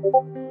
고맙습니다.